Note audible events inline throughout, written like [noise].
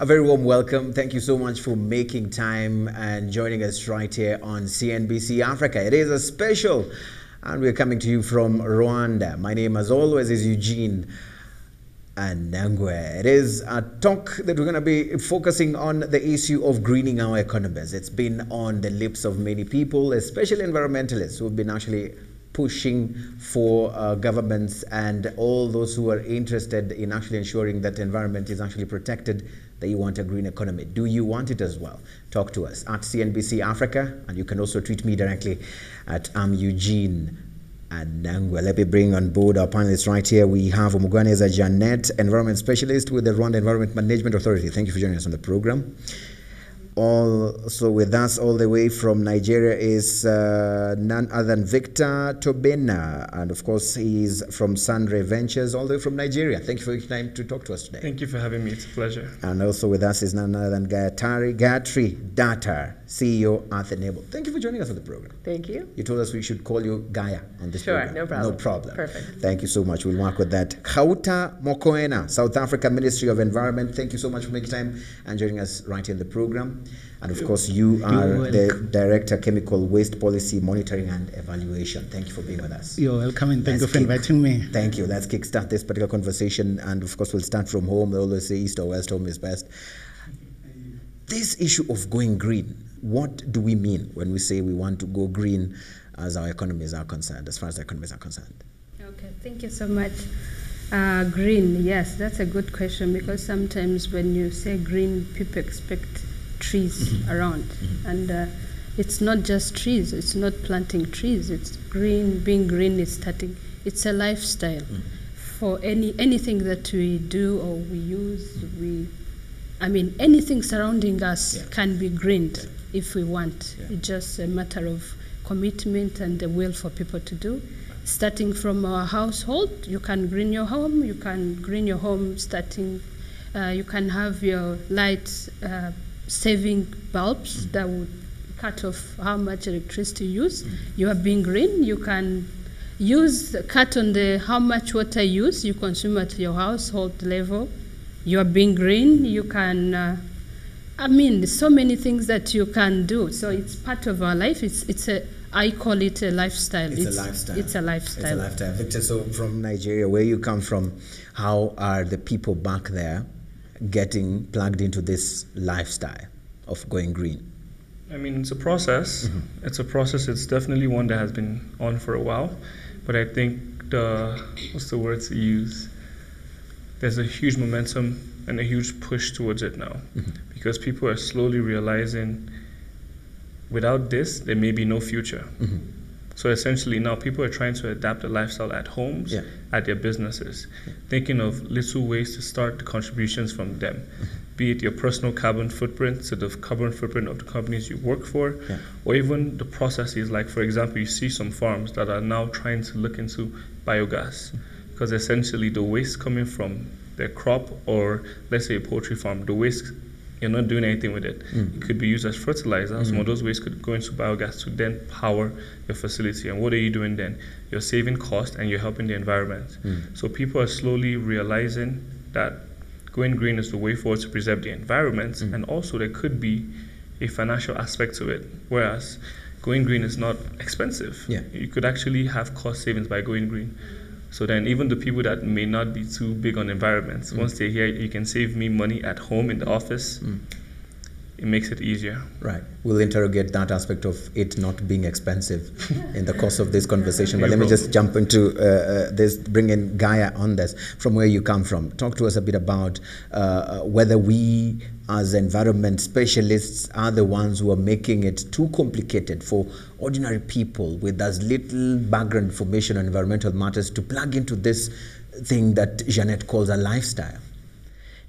A very warm welcome. Thank you so much for making time and joining us right here on CNBC Africa. It is a special, and we're coming to you from Rwanda. My name, as always, is Eugene Anangwe. It is a talk that we're going to be focusing on the issue of greening our economies. It's been on the lips of many people, especially environmentalists who've been actually pushing for uh, governments and all those who are interested in actually ensuring that the environment is actually protected that you want a green economy. Do you want it as well? Talk to us at CNBC Africa, and you can also tweet me directly at I'm Eugene Anangwe. Let me bring on board our panelists right here. We have Umugwaneza Jeannette, Environment Specialist with the Rwanda Environment Management Authority. Thank you for joining us on the program also with us all the way from Nigeria is uh, none other than Victor Tobena. And of course, he's from Sunray Ventures, all the way from Nigeria. Thank you for your time to talk to us today. Thank you for having me. It's a pleasure. And also with us is none other than Gayatri, Gayatri Datar, CEO at Enable. Thank you for joining us on the program. Thank you. You told us we should call you Gaia on this sure, program. no problem. No problem. Perfect. Thank you so much. We'll work with that. Kgauta Mokoena, South Africa Ministry of Environment. Thank you so much for making time and joining us right here in the program. And of course, you are the Director, Chemical Waste Policy Monitoring and Evaluation. Thank you for being with us. You're welcome and thank Let's you for kick- inviting me. Thank you. Let's kickstart this particular conversation. And of course, we'll start from home. They always say east or west, home is best. This issue of going green, what do we mean when we say we want to go green as our economies are concerned, as far as the economies are concerned? Okay, thank you so much. Uh, green, yes, that's a good question because sometimes when you say green, people expect trees around. And uh, it's not just trees, it's not planting trees, it's green. Being green is starting, it's a lifestyle. For any anything that we do or we use, we, I mean, anything surrounding us Yeah. can be greened if we want. Yeah. It's just a matter of commitment and the will for people to do. Starting from our household, you can green your home. You can green your home starting. Uh, you can have your lights uh, saving bulbs mm. that would cut off how much electricity you use. Mm. You are being green. You can use cut on the how much water you use you consume at your household level. You are being green. You can. Uh, I mean, so many things that you can do. So mm. it's part of our life. It's it's a I call it a lifestyle. It's, a lifestyle. It's a lifestyle. It's a lifestyle. Victor, so from Nigeria, where you come from, how are the people back there getting plugged into this lifestyle of going green? I mean, it's a process. Mm-hmm. It's a process. It's definitely one that has been on for a while. But I think the, what's the word to use? There's a huge momentum and a huge push towards it now. Mm-hmm. Because people are slowly realizing without this, there may be no future. Mm-hmm. So essentially, now people are trying to adapt a lifestyle at homes, Yeah. at their businesses, thinking of little ways to start the contributions from them, mm-hmm. be it your personal carbon footprint to the carbon footprint of the companies you work for, Yeah. or even the processes. Like, for example, you see some farms that are now trying to look into biogas, mm-hmm. because essentially the waste coming from their crop, or let's say a poultry farm, the waste you're not doing anything with it. Mm. It could be used as fertilizer. Mm. Some of those waste could go into biogas to then power your facility. And what are you doing then? You're saving cost and you're helping the environment. Mm. So people are slowly realizing that going green is the way forward to preserve the environment. And also there could be a financial aspect to it. Whereas going green is not expensive. Yeah. You could actually have cost savings by going green. So then, even the people that may not be too big on environment, mm. once they hear you can save me money at home in the office, mm. It makes it easier. Right. We'll interrogate that aspect of it not being expensive [laughs] in the course of this conversation. But let me just jump into uh, uh, this, bring in Gaia on this, from where you come from. Talk to us a bit about uh, uh, whether we, as environment specialists, are the ones who are making it too complicated for ordinary people with as little background information on environmental matters to plug into this thing that Jeanette calls a lifestyle.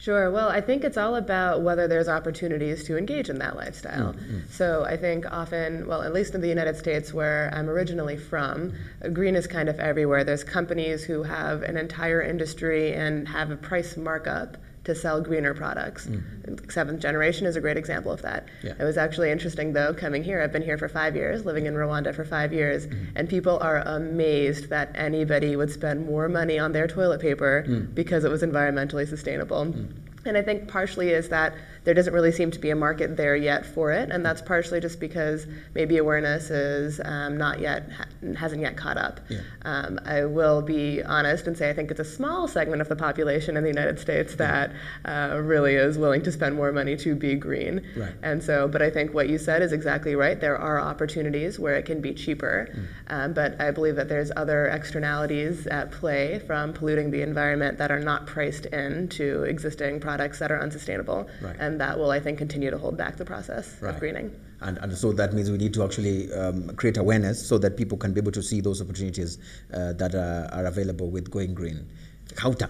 Sure. Well, I think it's all about whether there's opportunities to engage in that lifestyle. Mm, mm. So I think often, well, at least in the United States, where I'm originally from, green is kind of everywhere. There's companies who have an entire industry and have a price markup to sell greener products. Mm-hmm. Seventh Generation is a great example of that. Yeah. It was actually interesting, though, coming here. I've been here for five years, living in Rwanda for five years, mm-hmm. and people are amazed that anybody would spend more money on their toilet paper mm. because it was environmentally sustainable. Mm. And I think partially is that there doesn't really seem to be a market there yet for it, and that's partially just because maybe awareness is um, not yet hasn't yet caught up. Yeah. Um, I will be honest and say I think it's a small segment of the population in the United States that uh, really is willing to spend more money to be green. Right. And so, but I think what you said is exactly right. There are opportunities where it can be cheaper, Mm. um, but I believe that there's other externalities at play from polluting the environment that are not priced into existing products that are unsustainable. Right. And that will, I think, continue to hold back the process Right. of greening. And, and so that means we need to actually um, create awareness so that people can be able to see those opportunities uh, that are, are available with going green. Kgauta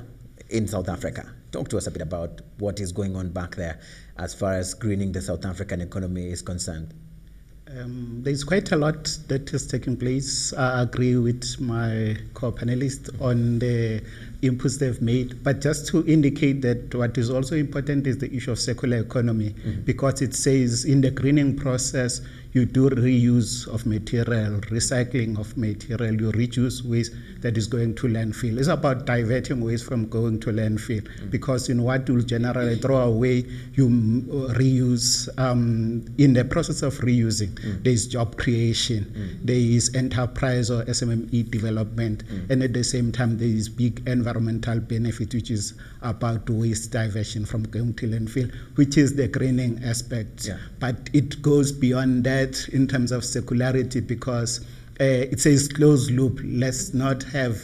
in South Africa. Talk to us a bit about what is going on back there as far as greening the South African economy is concerned. Um, there's quite a lot that is taking place. I agree with my co-panelist on the inputs they've made, but just to indicate that what is also important is the issue of circular economy, mm-hmm. because it says in the greening process you do reuse of material, recycling of material, you reduce waste that is going to landfill. It's about diverting waste from going to landfill, because in what you generally throw away, you mm, reuse. Um, in the process of reusing, there is job creation, there is enterprise or SMME development, and at the same time, there is big environmental benefit, which is about waste diversion from to landfill, which is the greening aspect. Yeah. But it goes beyond that in terms of circularity because uh, it says closed loop. Let's not have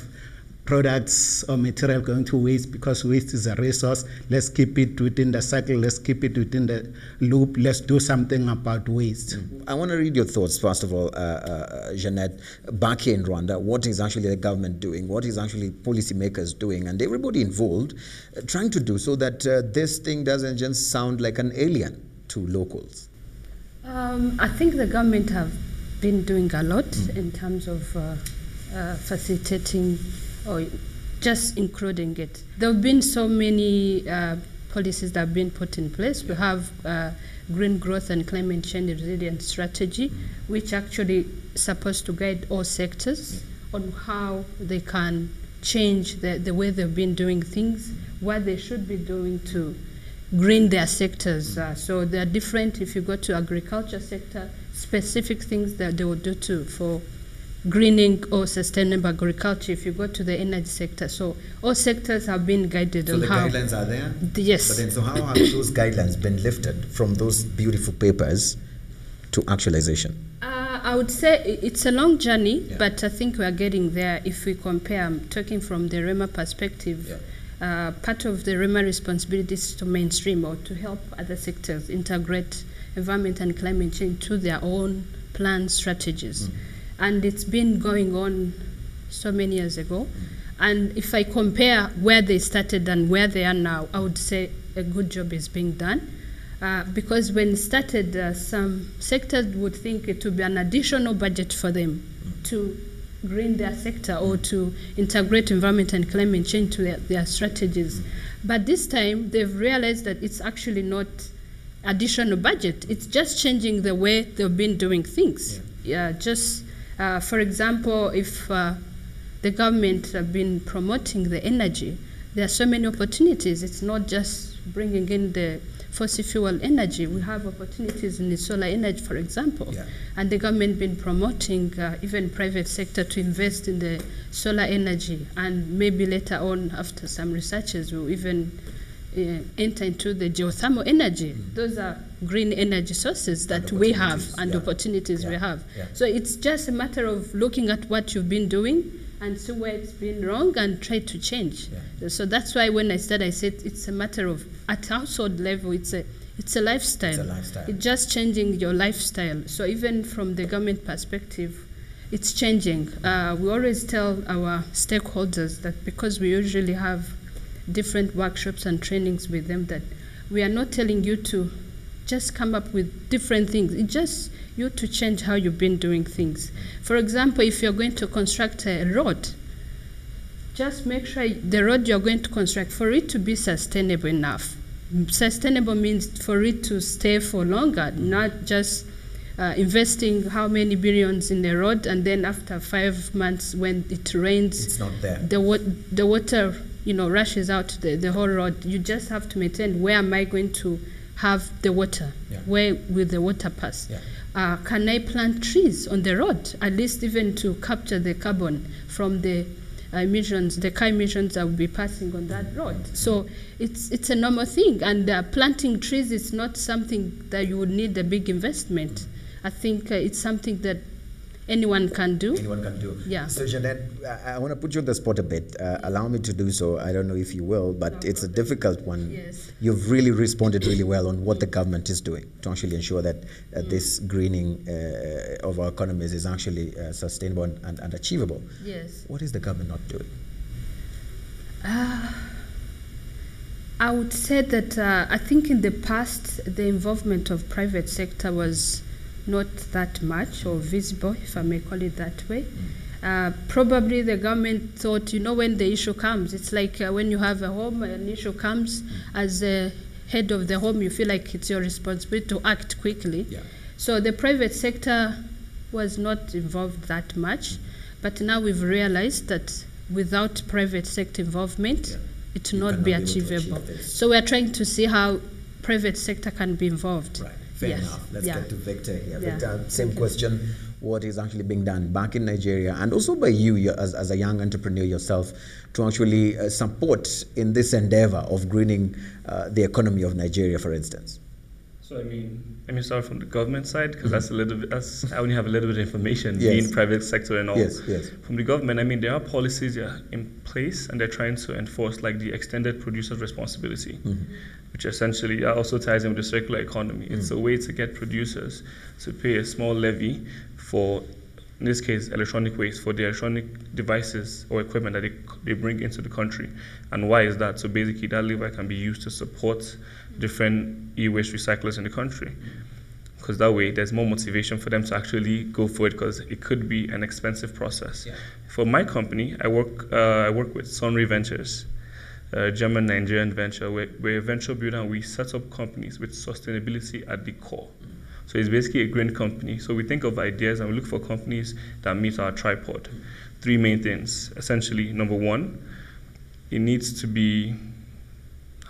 products or material going to waste because waste is a resource. Let's keep it within the cycle. Let's keep it within the loop. Let's do something about waste. I want to read your thoughts, first of all, uh, uh, Jeanette. Back here in Rwanda, what is actually the government doing? What is actually policymakers doing? And everybody involved uh, trying to do so that uh, this thing doesn't just sound like an alien to locals. Um, I think the government have been doing a lot in terms of uh, uh, facilitating or just including it. There have been so many uh, policies that have been put in place. We have uh, Green Growth and Climate Change Resilience Strategy, which actually supposed to guide all sectors on how they can change the, the way they've been doing things, what they should be doing to green their sectors. Uh, so they are different. If you go to agriculture sector, specific things that they will do to for greening or sustainable agriculture. If you go to the energy sector, so all sectors have been guided So on the how. guidelines are there? Yes. But then, so how have those guidelines been lifted from those beautiful papers to actualization? Uh, I would say it's a long journey, Yeah. but I think we are getting there if we compare. I'm talking from the REMA perspective. Uh, part of the REMA responsibility is to mainstream or to help other sectors integrate environment and climate change to their own plan strategies. And it's been going on so many years ago. And if I compare where they started and where they are now, I would say a good job is being done. Uh, because when it started, uh, some sectors would think it would be an additional budget for them to green their sector or to integrate environment and climate change to their, their strategies. But this time, they've realized that it's actually not additional budget. It's just changing the way they've been doing things. Yeah, just uh, for example, if uh, the government have been promoting the energy, there are so many opportunities. It's not just bringing in the fossil fuel energy. We have opportunities in the solar energy, for example. Yeah. And the government been promoting uh, even private sector to invest in the solar energy, and maybe later on, after some researchers, will even enter into the geothermal energy. Those are green energy sources that we have and yeah. opportunities we have. yeah. So it's just a matter of looking at what you've been doing and see where it's been wrong and try to change. So that's why when I started, I said it's a matter of at household level, it's a it's a lifestyle. It's a lifestyle. It's just changing your lifestyle. So even from the government perspective, it's changing. Uh, we always tell our stakeholders that because we usually have different workshops and trainings with them, that we are not telling you to just come up with different things. It's just you to change how you've been doing things. For example, if you're going to construct a road, just make sure the road you're going to construct for it to be sustainable enough. Sustainable means for it to stay for longer, not just uh, investing how many billions in the road and then after five months when it rains, It's not there. the, wa- the water you know, rushes out the, the whole road. You just have to maintain where am I going to have the water? Yeah. Where will the water pass? Yeah. Uh, can I plant trees on the road, at least even to capture the carbon from the uh, emissions, the car emissions that will be passing on that road? So it's it's a normal thing, and uh, planting trees is not something that you would need a big investment. I think uh, it's something that anyone can do. anyone can do. Yeah. So Jeanette, I, I want to put you on the spot a bit. Uh, allow me to do so. I don't know if you will, but it's a difficult one. Yes. You've really responded really well on what the government is doing to actually ensure that uh, this greening uh, of our economies is actually uh, sustainable and, and, achievable. Yes. What is the government not doing? I would say that uh, I think in the past the involvement of private sector was not that much or visible, if I may call it that way. Uh, probably the government thought, you know, when the issue comes, it's like uh, when you have a home, an issue comes, as a head of the home, you feel like it's your responsibility to act quickly. Yeah. So the private sector was not involved that much, but now we've realized that without private sector involvement, Yeah. it will not be cannot be achieve achievable. So we're trying to see how private sector can be involved. Right. Fair Yes. enough. Let's Yeah. get to Victor here. Yeah. Victor, same Thank you. question. What is actually being done back in Nigeria and also by you, you as, as a young entrepreneur yourself to actually uh, support in this endeavor of greening uh, the economy of Nigeria, for instance? So I mean, let me start from the government side because that's a mm-hmm. little bit. That's I only have a little bit of information Yes. being private sector and all. Yes, yes. From the government, I mean, there are policies that are in place and they're trying to enforce, like the extended producer's responsibility, mm-hmm. which essentially uh, also ties in with the circular economy. It's mm. a way to get producers to pay a small levy for, in this case, electronic waste for the electronic devices or equipment that they, they bring into the country. And why is that? So basically, that levy can be used to support different e-waste recyclers in the country because that way there's more motivation for them to actually go for it because it could be an expensive process. Yeah. For my company, I work uh, I work with Sunray Ventures, a German Nigerian venture. We're, we're a venture builder and we set up companies with sustainability at the core. So it's basically a green company. So we think of ideas and we look for companies that meet our tripod. Three main things. Essentially, number one, it needs to be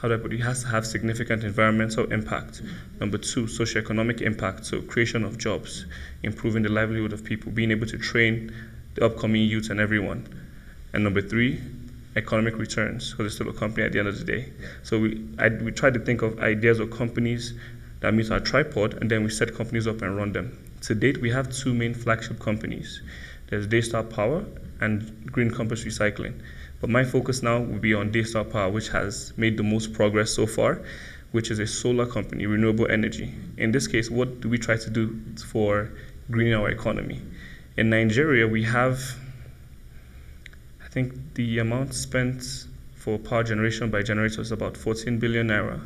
how do I put it? It has to have significant environmental impact. Number two, socioeconomic impact, so creation of jobs, improving the livelihood of people, being able to train the upcoming youth and everyone. And number three, economic returns, because it's still a company at the end of the day. So we, I, we try to think of ideas or companies that meet our tripod, and then we set companies up and run them. To date, we have two main flagship companies. There's Daystar Power and Green Compass Recycling. But my focus now will be on Daystar Power, which has made the most progress so far, which is a solar company, renewable energy. In this case, what do we try to do for greening our economy? In Nigeria, we have, I think the amount spent for power generation by generators is about 14 billion naira.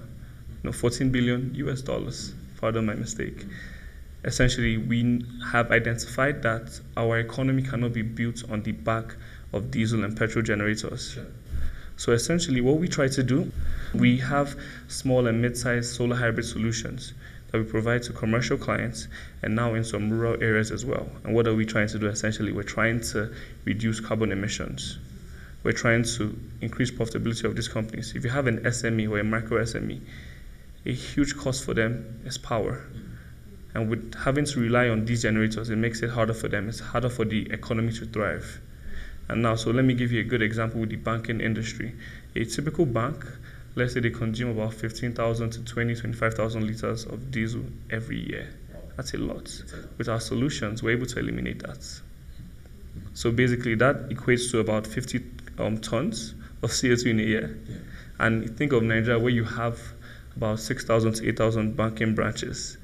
No, 14 billion US dollars. Pardon my mistake. Essentially, we have identified that our economy cannot be built on the back of diesel and petrol generators. So essentially, what we try to do, we have small and mid-sized solar hybrid solutions that we provide to commercial clients and now in some rural areas as well. And what are we trying to do? Essentially, we're trying to reduce carbon emissions. We're trying to increase profitability of these companies. If you have an SME or a micro SME, a huge cost for them is power. And with having to rely on these generators, it makes it harder for them. It's harder for the economy to thrive. And now, so let me give you a good example with the banking industry. A typical bank, let's say they consume about 15,000 to 20, 25,000 liters of diesel every year. That's a lot. With our solutions, we're able to eliminate that. So basically, that equates to about 50 um, tons of CO2 in a year. And think of Nigeria where you have about 6,000 to 8,000 banking branches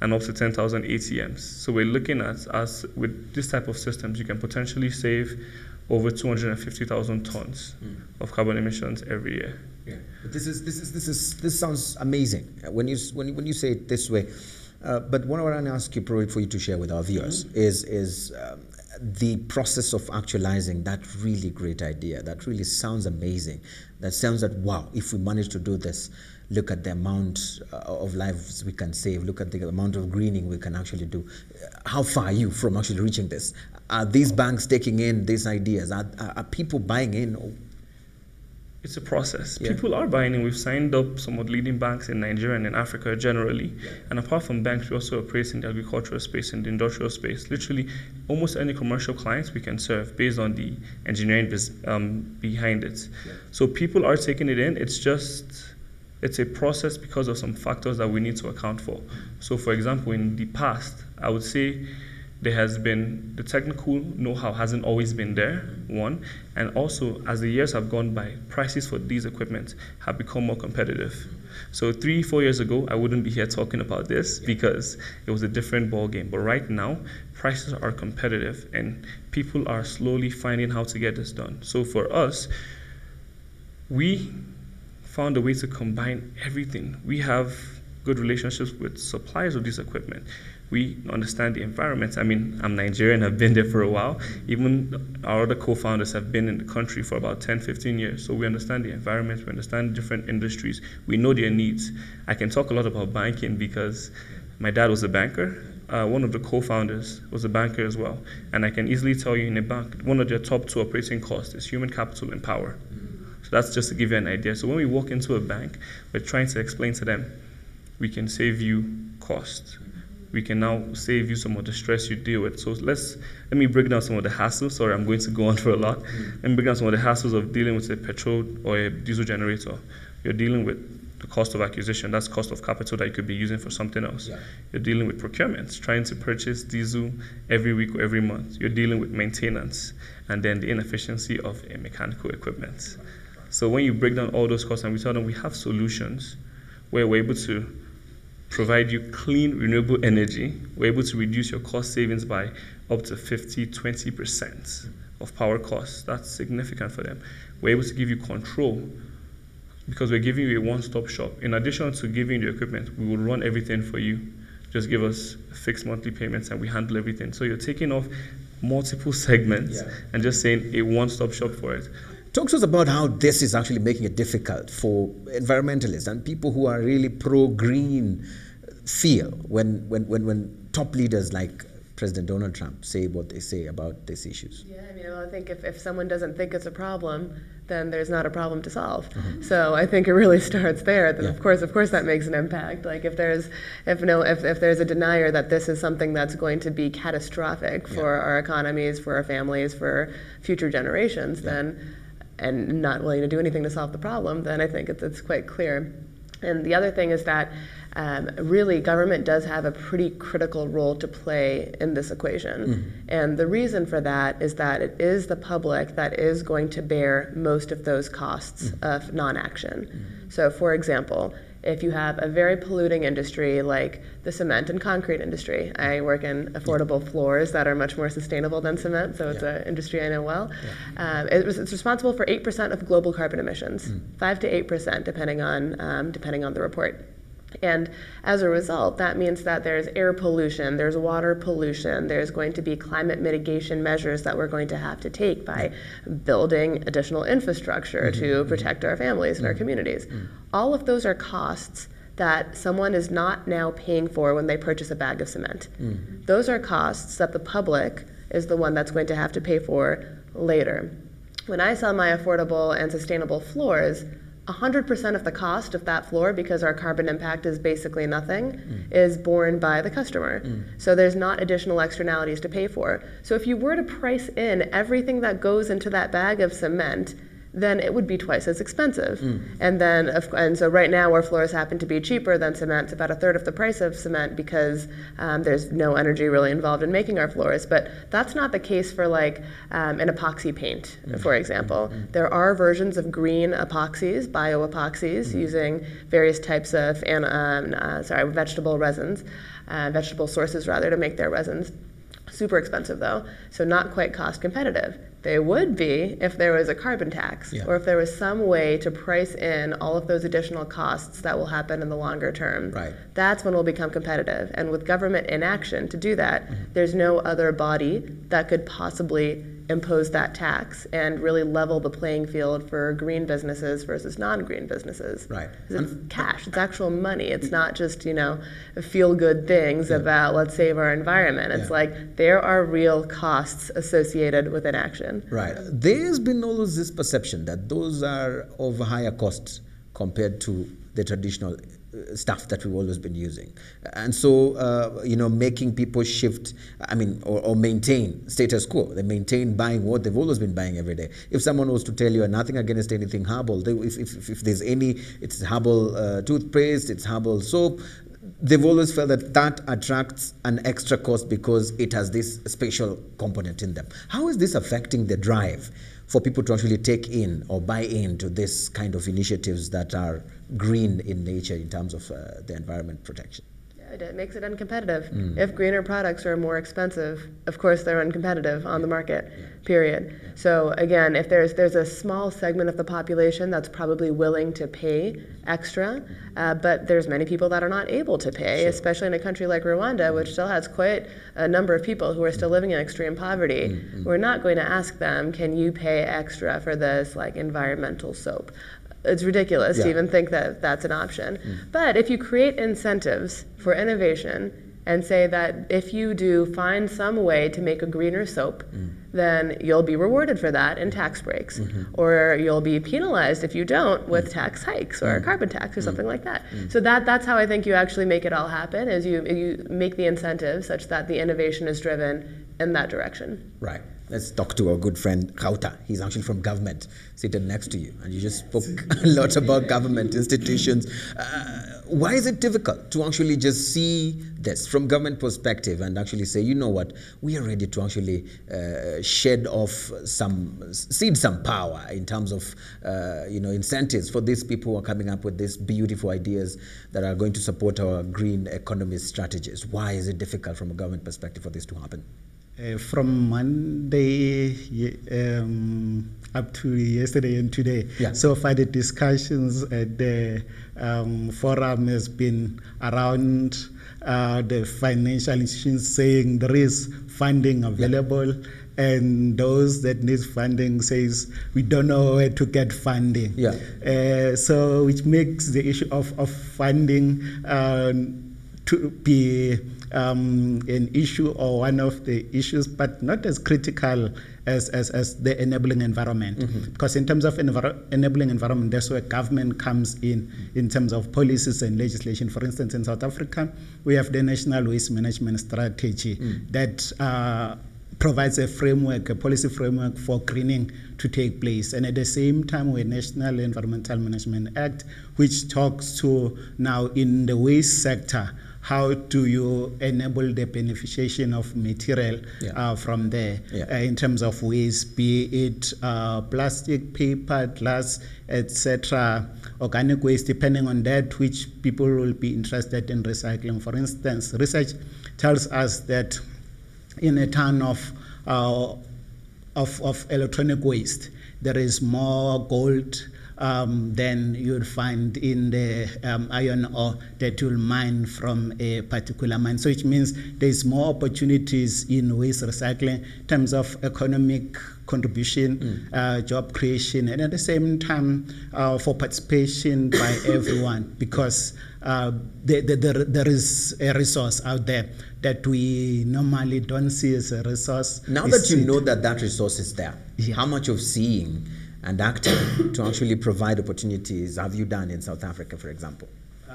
and up to 10,000 ATMs. So we're looking at us with this type of systems, you can potentially save over 250,000 tons of carbon emissions every year. Yeah. But this is this is this is this sounds amazing uh, when you when you, when you say it this way. Uh, but what I want to ask you, probably for you to share with our viewers, is is um, the process of actualizing that really great idea. That really sounds amazing. That sounds that wow, if we manage to do this, look at the amount uh, of lives we can save. Look at the amount of greening we can actually do. How far are you from actually reaching this? Are these banks taking in these ideas? Are, are, are people buying in? it's a process. Yeah. People are buying in. We've signed up some of the leading banks in Nigeria and in Africa generally. And apart from banks, we also operate in the agricultural space and the industrial space. Literally, almost any commercial clients we can serve based on the engineering um, behind it. So people are taking it in. It's just it's a process because of some factors that we need to account for. So, for example, in the past, I would say there has been the technical know-how hasn't always been there one and also as the years have gone by prices for these equipment have become more competitive so three four years ago i wouldn't be here talking about this because it was a different ball game but right now prices are competitive and people are slowly finding how to get this done so for us we found a way to combine everything we have good relationships with suppliers of this equipment we understand the environment. I mean, I'm Nigerian, I've been there for a while. Even our other co founders have been in the country for about 10, 15 years. So we understand the environment, we understand different industries, we know their needs. I can talk a lot about banking because my dad was a banker. Uh, one of the co founders was a banker as well. And I can easily tell you in a bank, one of their top two operating costs is human capital and power. That's just to give you an idea. So when we walk into a bank, we're trying to explain to them, we can save you cost we can now save you some of the stress you deal with. So let's let me break down some of the hassles. Sorry, I'm going to go on for a lot. Let me break down some of the hassles of dealing with a petrol or a diesel generator. You're dealing with the cost of acquisition, that's cost of capital that you could be using for something else. Yeah. You're dealing with procurement, trying to purchase diesel every week or every month. You're dealing with maintenance and then the inefficiency of a mechanical equipment. So when you break down all those costs and we tell them we have solutions where we're able to provide you clean, renewable energy, we're able to reduce your cost savings by up to 50, 20% of power costs. That's significant for them. We're able to give you control because we're giving you a one stop shop. In addition to giving you the equipment, we will run everything for you. Just give us fixed monthly payments and we handle everything. So you're taking off multiple [laughs] segments Yeah. and just saying a one stop shop for it. Talk to us about how this is actually making it difficult for environmentalists and people who are really pro green feel when, when, when, when top leaders like President Donald Trump say what they say about these issues. Yeah, I mean, well, I think if, if someone doesn't think it's a problem, then there's not a problem to solve. Mm-hmm. So I think it really [laughs] starts there. Then Yeah. of course, of course, that makes an impact. Like if there's if no if, if there's a denier that this is something that's going to be catastrophic for our economies, for our families, for future generations, then and not willing to do anything to solve the problem, then I think it's, it's quite clear. And the other thing is that um, really government does have a pretty critical role to play in this equation. Mm-hmm. And the reason for that is that it is the public that is going to bear most of those costs mm-hmm. of non action. Mm-hmm. So, for example, if you have a very polluting industry like the cement and concrete industry, I work in affordable floors that are much more sustainable than cement, so it's an industry I know well. Um, it it's responsible for 8% of global carbon emissions, 5 to 8%, depending on, um, depending on the report. And as a result, that means that there's air pollution, there's water pollution, there's going to be climate mitigation measures that we're going to have to take by building additional infrastructure mm-hmm, to mm-hmm. protect our families and our mm-hmm, communities. All of those are costs that someone is not now paying for when they purchase a bag of cement. Those are costs that the public is the one that's going to have to pay for later. When I sell my affordable and sustainable floors, 100% of the cost of that floor, because our carbon impact is basically nothing, mm. is borne by the customer. Mm. So there's not additional externalities to pay for. So if you were to price in everything that goes into that bag of cement, then it would be twice as expensive. And then, of, and so right now, our floors happen to be cheaper than cement. It's about a third of the price of cement because um, there's no energy really involved in making our floors. But that's not the case for like um, an epoxy paint, for example. There are versions of green epoxies, bioepoxies, using various types of an, um, uh, sorry vegetable resins, uh, vegetable sources rather, to make their resins. Super expensive though, so not quite cost competitive. They would be if there was a carbon tax Yeah. or if there was some way to price in all of those additional costs that will happen in the longer term. Right. That's when we'll become competitive. And with government inaction to do that, mm-hmm. there's no other body that could possibly impose that tax and really level the playing field for green businesses versus non-green businesses. Right. It's cash. It's actual money. It's mm. not just you know feel-good things about let's save our environment. It's Yeah. like there are real costs associated with inaction. Right. There's been always this perception that those are of higher costs compared to the traditional stuff that we've always been using. And so, uh, you know, making people shift, I mean, or, or maintain status quo. They maintain buying what they've always been buying every day. If someone was to tell you, nothing against anything herbal, they, if, if, if there's any, it's herbal uh, toothpaste, it's herbal soap, they've always felt that that attracts an extra cost because it has this special component in them. How is this affecting the drive for people to actually take in or buy into this kind of initiatives that are green in nature in terms of uh, the environment protection? Yeah, It makes it uncompetitive. Mm. If greener products are more expensive, of course they're uncompetitive on the market. Period. So again, if there's there's a small segment of the population that's probably willing to pay extra, uh, but there's many people that are not able to pay, especially in a country like Rwanda, which still has quite a number of people who are still living in extreme poverty. Mm, We're not going to ask them, "Can you pay extra for this like environmental soap?" It's ridiculous to even think that that's an option. Mm. But if you create incentives for innovation and say that if you do find some way to make a greener soap, mm. then you'll be rewarded for that in tax breaks. Mm-hmm. Or you'll be penalized if you don't with mm. tax hikes or a carbon tax or something like that. So that, that's how I think you actually make it all happen is you, you make the incentives such that the innovation is driven in that direction. Right. Let's talk to our good friend Kgauta. He's actually from government, seated next to you, and you just spoke [laughs] a lot about government institutions. Uh, why is it difficult to actually just see this from government perspective and actually say, you know what, we are ready to actually uh, shed off some, seed some power in terms of, uh, you know, incentives for these people who are coming up with these beautiful ideas that are going to support our green economy strategies. Why is it difficult from a government perspective for this to happen? Uh, from Monday um, up to yesterday and today, Yeah. so far the discussions at the um, forum has been around uh, the financial institutions saying there is funding available, and those that need funding says we don't know where to get funding. Yeah. Uh, so which makes the issue of, of funding um, to be um, an issue or one of the issues, but not as critical as, as, as the enabling environment. Because in terms of enabling environment, that's where government comes in, in terms of policies and legislation. For instance, in South Africa, we have the National Waste Management Strategy that uh, provides a framework, a policy framework for greening to take place. And at the same time, we have National Environmental Management Act, which talks to now in the waste sector, how do you enable the beneficiation of material Yeah. uh, from there Yeah. uh, in terms of waste, be it uh, plastic, paper, glass, etc., organic waste, depending on that, which people will be interested in recycling. For instance, research tells us that in a ton of, uh, of, of electronic waste, there is more gold um, than you'd find in the um, iron ore that you'll mine from a particular mine. So it means there's more opportunities in waste recycling in terms of economic contribution, uh, job creation, and at the same time uh, for participation by [coughs] everyone because uh, there, there, there- there is a resource out there that we normally don't see as a resource. Now that you it. know that that resource is there, Yeah. how much of seeing and acting to actually provide opportunities have you done in South Africa, for example?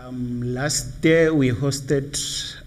Um, last year, we hosted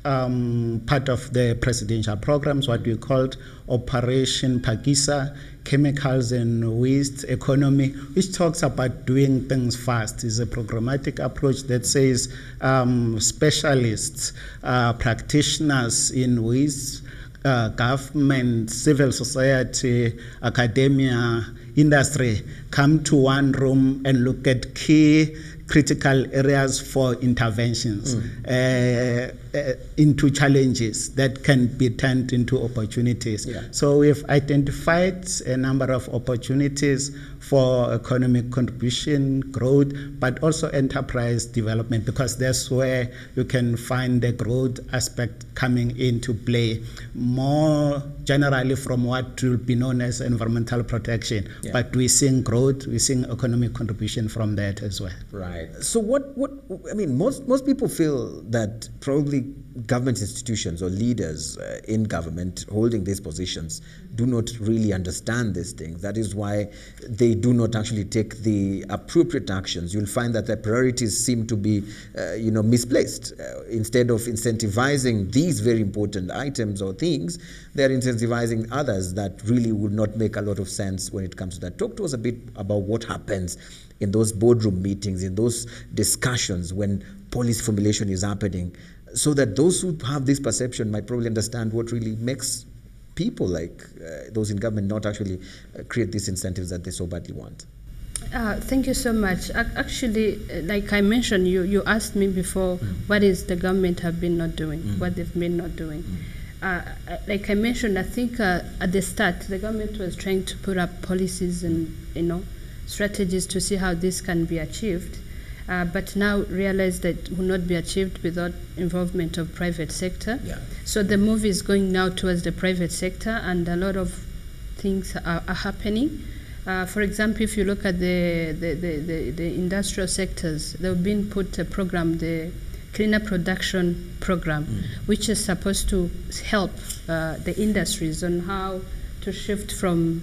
um, part of the presidential programs, what we called Operation Phakisa, Chemicals and Waste Economy, which talks about doing things fast. It's a programmatic approach that says um, specialists, uh, practitioners in waste, uh, government, civil society, academia, industry come to one room and look at key critical areas for interventions uh, uh, into challenges that can be turned into opportunities. Yeah. So we've identified a number of opportunities for economic contribution, growth, but also enterprise development because that's where you can find the growth aspect coming into play more generally from what will be known as environmental protection. Yeah. But we're seeing growth, we're seeing economic contribution from that as well. Right. So what what I mean most most people feel that probably government institutions or leaders uh, in government holding these positions do not really understand these things. That is why they do not actually take the appropriate actions. You'll find that their priorities seem to be, uh, you know, misplaced. Uh, instead of incentivizing these very important items or things, they're incentivizing others that really would not make a lot of sense when it comes to that. Talk to us a bit about what happens in those boardroom meetings, in those discussions when policy formulation is happening, so that those who have this perception might probably understand what really makes people like uh, those in government not actually uh, create these incentives that they so badly want. Uh, thank you so much. Actually, uh, like I mentioned, you, you asked me before, what is the government have been not doing, what they've been not doing. Uh, uh, like I mentioned, I think uh, at the start, the government was trying to put up policies and you know strategies to see how this can be achieved. Uh, but now realize that it will not be achieved without involvement of private sector. Yeah. So the move is going now towards the private sector, and a lot of things are, are happening. Uh, for example, if you look at the, the, the, the, the industrial sectors, they've been put a program, the cleaner production program, which is supposed to help uh, the industries on how to shift from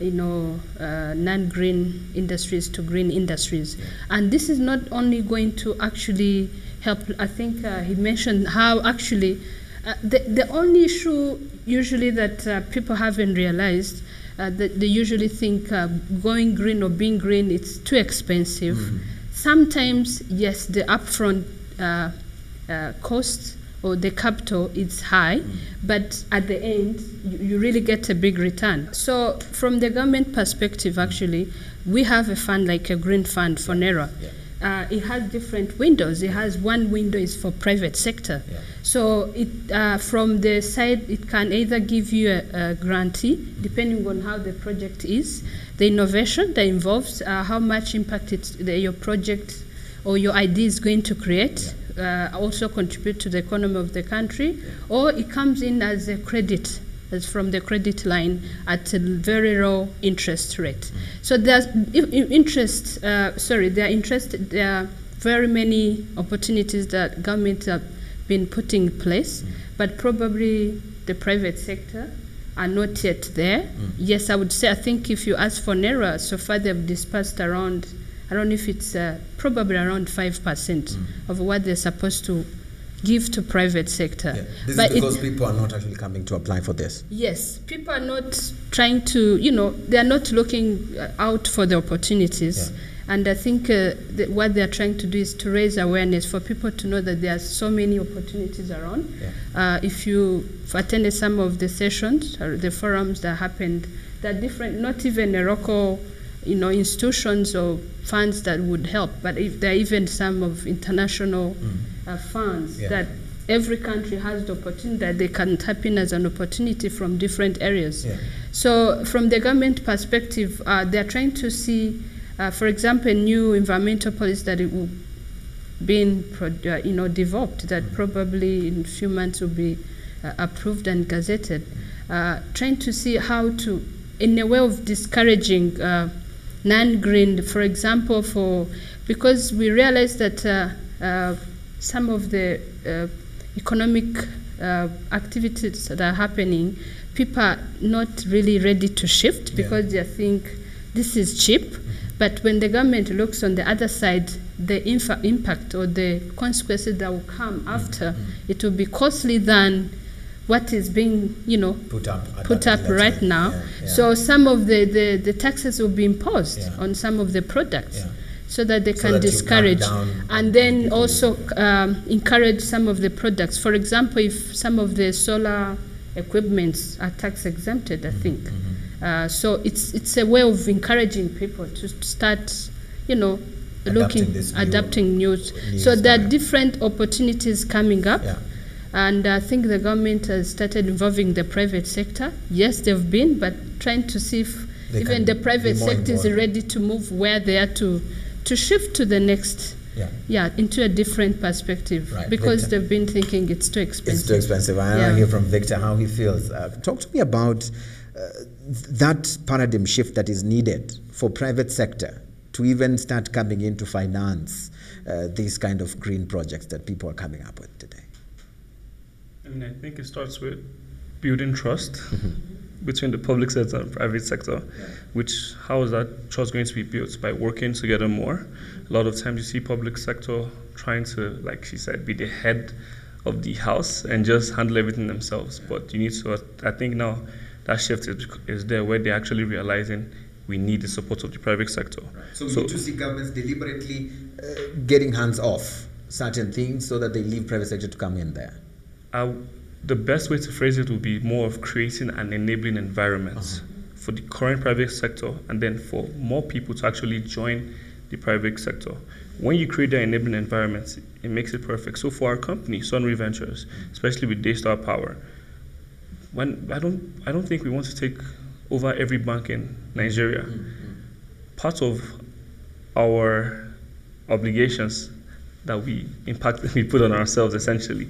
you know, uh, non-green industries to green industries. And this is not only going to actually help, I think uh, he mentioned how actually, uh, the, the only issue usually that uh, people haven't realized, uh, that they usually think uh, going green or being green, it's too expensive. Sometimes, yes, the upfront uh, uh, cost or the capital is high, but at the end, you, you really get a big return. So, from the government perspective, actually, we have a fund like a green fund FONERWA. Uh, it has different windows. It has one window is for private sector. Yeah. So it uh, from the side it can either give you a, a grantee depending on how the project is, the innovation that involves, uh, how much impact it's, the, your project or your idea is going to create, uh, also contribute to the economy of the country, or it comes in as a credit, as from the credit line at a very low interest rate. So there's interest, uh, sorry, there are interest, there are very many opportunities that government have been putting in place, but probably the private sector are not yet there. Yes, I would say, I think if you ask FONERWA, so far they've dispersed around, I don't know if it's uh, probably around 5% of what they're supposed to give to private sector. This But is it- because people are not actually coming to apply for this. Yes, people are not trying to, you know, they are not looking uh, out for the opportunities. Yeah. And I think uh, that what they are trying to do is to raise awareness for people to know that there are so many opportunities around. Yeah. Uh, if you attended some of the sessions or the forums that happened, are different, not even a local, you know, institutions or funds that would help, but if there are even some of international uh, funds Mm. Yeah. that every country has the opportunity that they can tap in as an opportunity from different areas. Yeah. So, from the government perspective, uh, they're trying to see, uh, for example, a new environmental policy that it will being uh, you know developed that probably in a few months will be uh, approved and gazetted. Uh, trying to see how to, in a way of discouraging uh, non-green, for example, for because we realize that uh, uh, some of the uh, economic uh, activities that are happening, people are not really ready to shift because they think this is cheap. But when the government looks on the other side, the infa- impact or the consequences that will come after, it will be costly than what is being, you know, Put up. put up right time. now. Yeah, yeah. So some of the, the, the taxes will be imposed Yeah. on some of the products so that they So can that discourage and then also um, encourage some of the products. For example, if some of the solar equipments are tax exempted, Mm-hmm, I think. Uh, so it's it's a way of encouraging people to start, you know, Adapting looking this new- adapting news. new So there are different opportunities coming up. And I think the government has started involving the private sector. Yes, they've been, but trying to see if They Even the private sector is ready to move where they are to, to shift to the next, Yeah. yeah, into a different perspective Right, because Victor. they've been thinking it's too expensive. It's too expensive. I want Yeah. to hear from Victor how he feels. Uh, talk to me about uh, that paradigm shift that is needed for private sector to even start coming in to finance uh, these kind of green projects that people are coming up with today. I mean, I think it starts with building trust between the public sector and private sector. Which how is that trust going to be built by working together more? A lot of times you see public sector trying to, like she said, be the head of the house and just handle everything themselves. But you need to. I think now that shift is, is there where they're actually realizing we need the support of the private sector. So we need to see governments deliberately uh, getting hands off certain things so that they leave private sector to come in there. Uh, the best way to phrase it would be more of creating an enabling environment for the current private sector and then for more people to actually join the private sector. When you create that enabling environment, it makes it perfect. So for our company, Sunray Ventures, especially with Daystar Power, when I don't I don't think we want to take over every bank in Nigeria. Part of our obligations that we impact [laughs] we put on ourselves essentially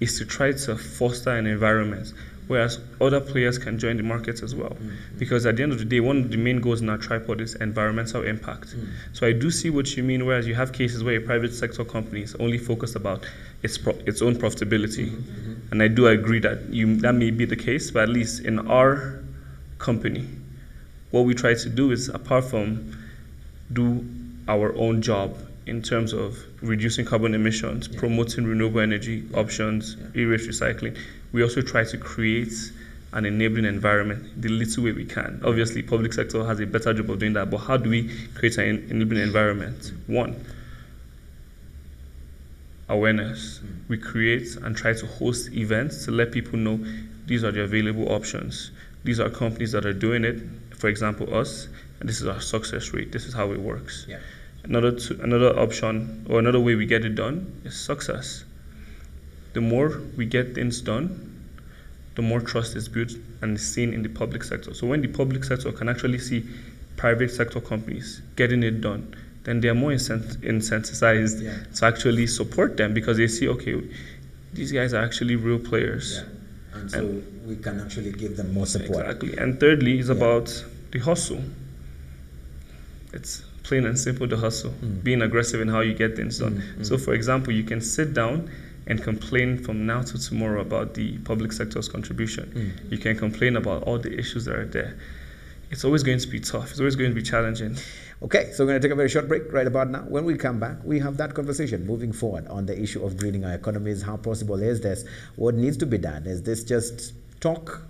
is to try to foster an environment whereas other players can join the market as well. Mm-hmm. Because at the end of the day one of the main goals in our tripod is environmental impact. Mm-hmm. So i do see what you mean whereas you have cases where a private sector company is only focused about its pro- its own profitability. Mm-hmm. And i do agree that you that may be the case but at least in our company what we try to do is apart from do our own job in terms of reducing carbon emissions, promoting renewable energy options, e-waste recycling. We also try to create an enabling environment the little way we can. Obviously, public sector has a better job of doing that, but how do we create an enabling environment? One, awareness. Mm. We create and try to host events to let people know these are the available options. These are companies that are doing it. For example, us, and this is our success rate. This is how it works. Yeah. Another t- another option or another way we get it done is success. The more we get things done, the more trust is built and is seen in the public sector. So when the public sector can actually see private sector companies getting it done, then they are more incent- incentivized Yeah. to actually support them because they see, okay, these guys are actually real players. And so we can actually give them more support. Exactly. And thirdly is about the hustle. It's plain and simple the hustle. Hmm. Being aggressive in how you get things done. Hmm, hmm. So for example, you can sit down and complain from now to tomorrow about the public sector's contribution. You can complain about all the issues that are there. It's always going to be tough. It's always going to be challenging. Okay, so we're going to take a very short break right about now. When we come back, we have that conversation moving forward on the issue of greening our economies. How possible is this? What needs to be done? Is this just talk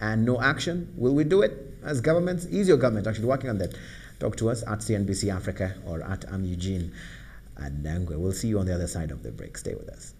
and no action? Will we do it as governments? Is your government actually working on that? Talk to us at CNBC Africa or at I'm Eugene Anangwe. We'll see you on the other side of the break. Stay with us.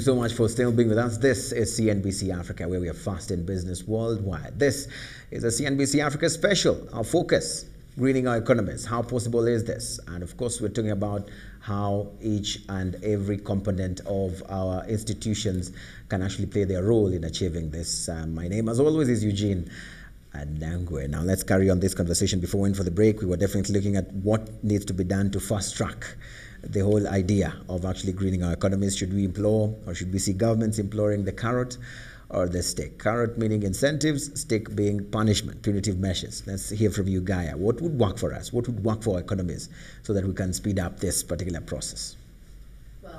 You so much for still being with us. This is CNBC Africa, where we are fast in business worldwide. This is a CNBC Africa special. Our focus greening our economies. How possible is this? And of course, we're talking about how each and every component of our institutions can actually play their role in achieving this. Um, my name, as always, is Eugene. Nangwe. Now let's carry on this conversation. Before we went for the break, we were definitely looking at what needs to be done to fast track the whole idea of actually greening our economies. Should we implore or should we see governments imploring the carrot or the stick? Carrot meaning incentives, stick being punishment, punitive measures. Let's hear from you, Gaia. What would work for us? What would work for our economies so that we can speed up this particular process?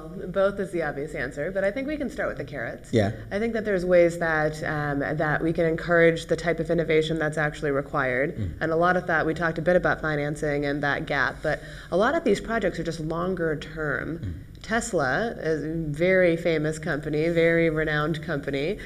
Well, both is the obvious answer, but I think we can start with the carrots. Yeah. I think that there's ways that um, that we can encourage the type of innovation that's actually required, mm-hmm. and a lot of that we talked a bit about financing and that gap, but a lot of these projects are just longer term. Mm-hmm. Tesla is a very famous company, very renowned company,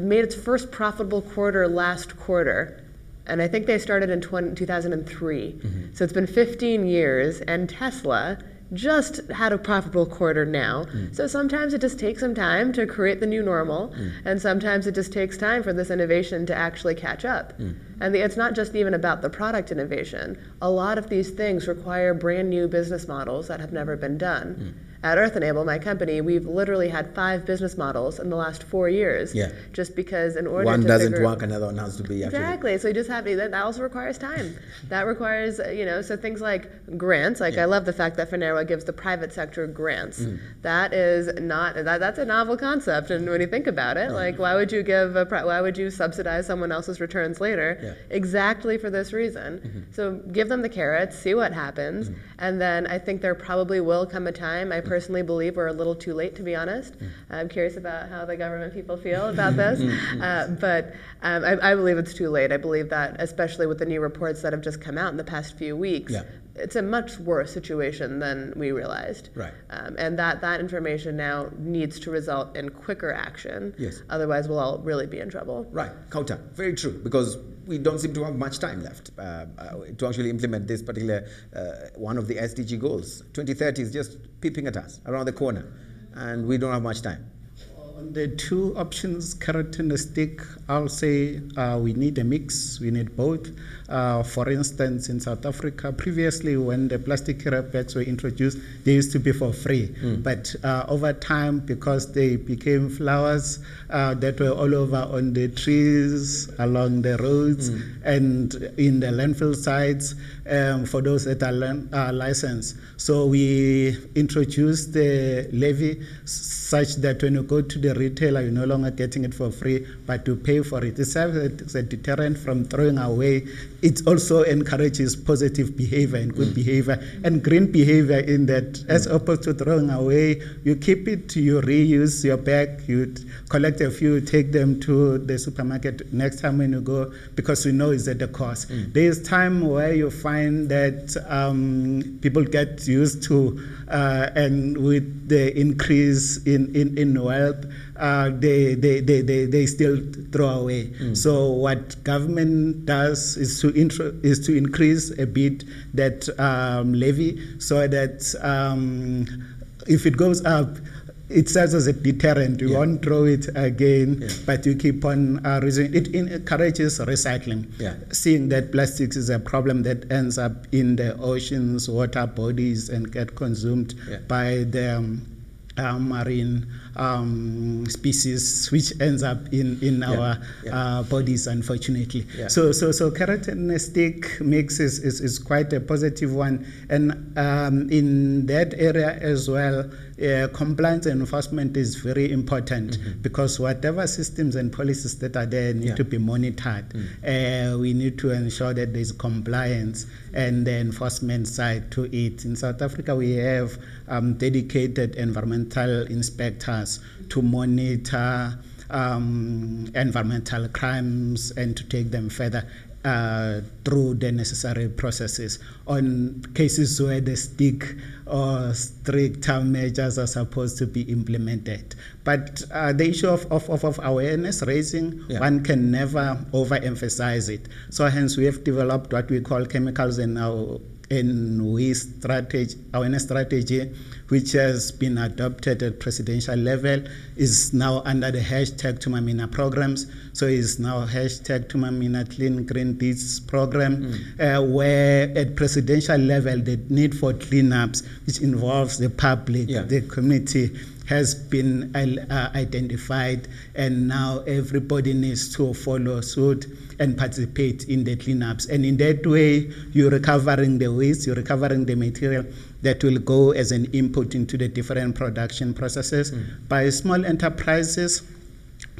made its first profitable quarter last quarter. And I think they started in 20, 2003. Mm-hmm. So it's been 15 years, and Tesla just had a profitable quarter now. Mm. So sometimes it just takes some time to create the new normal, Mm. and sometimes it just takes time for this innovation to actually catch up. Mm. And the, it's not just even about the product innovation. A lot of these things require brand new business models that have never been done. At Earth Enable, my company, we've literally had five business models in the last four years. Yeah. Just because in order One to doesn't figure, work, another one has to be actually. Exactly. So you just have to, that also requires time. [laughs] that requires, you know, so things like grants. Like I love the fact that FONERWA gives the private sector grants. Mm. That is not that, that's a novel concept. And when you think about it, like why would you give a why would you subsidize someone else's returns later? Yeah. Exactly for this reason. Mm-hmm. So give them the carrots, see what happens, and then I think there probably will come a time. I personally believe we're a little too late, to be honest. Mm. I'm curious about how the government people feel about this, Mm-hmm. uh, but um, I, I believe it's too late. I believe that, especially with the new reports that have just come out in the past few weeks, Yeah. it's a much worse situation than we realized. Right. Um, and that that information now needs to result in quicker action. Yes. Otherwise, we'll all really be in trouble. Right, Kgauta, very true, because we don't seem to have much time left uh, uh, to actually implement this particular uh, one of the SDG goals. 2030 is just peeping at us around the corner, and we don't have much time. On the two options, carrot and a stick, I'll say uh, we need a mix, we need both. Uh, for instance, in South Africa, previously when the plastic carrot bags were introduced, they used to be for free. But uh, over time, because they became flowers uh, that were all over on the trees, along the roads, and in the landfill sites um, for those that are licensed. So we introduced the levy such that when you go to the retailer, you're no longer getting it for free, but you pay for it. It serves as a deterrent from throwing away. It also encourages positive behavior and good mm. behavior and green behavior in that, as mm. opposed to throwing away, you keep it, you reuse your bag, you collect a few, take them to the supermarket next time when you go, because we know it's at the cost. Mm. There is time where you find that um, people get used to, uh, and with the increase in, in, in wealth, uh, they, they, they, they, they still throw away. So what government does is to intro, is to increase a bit that um, levy so that um, if it goes up, it serves as a deterrent. You Yeah. won't throw it again, Yeah. but you keep on uh, reusing. It encourages recycling. Yeah. Seeing that plastics is a problem that ends up in the oceans, water bodies, and get consumed by the um, uh, marine um, species, which ends up in, in our. Uh, bodies, unfortunately. So, so, so and mix is, is, is quite a positive one. And um, in that area as well, uh, compliance and enforcement is very important because whatever systems and policies that are there need Mm-hmm. Yeah. Mm. to be monitored. Uh, we need to ensure that there's compliance and the enforcement side to it. In South Africa, we have um, dedicated environmental inspectors to monitor um, environmental crimes and to take them further uh, through the necessary processes. On cases where the stick or stricter measures are supposed to be implemented. But uh, the issue of, of, of, awareness raising, Yeah. one can never overemphasize it. So hence we have developed what we call chemicals in our in waste strategy, awareness strategy, which has been adopted at presidential level, is now under the hashtag Thuma Mina programs. So it's now hashtag Thuma Mina Clean Green Deeds program, uh, where at presidential level the need for cleanups, which involves the public, Yeah. the community, has been uh, identified, and now everybody needs to follow suit and participate in the cleanups. And in that way, you're recovering the waste, you're recovering the material that will go as an input into the different production processes by small enterprises.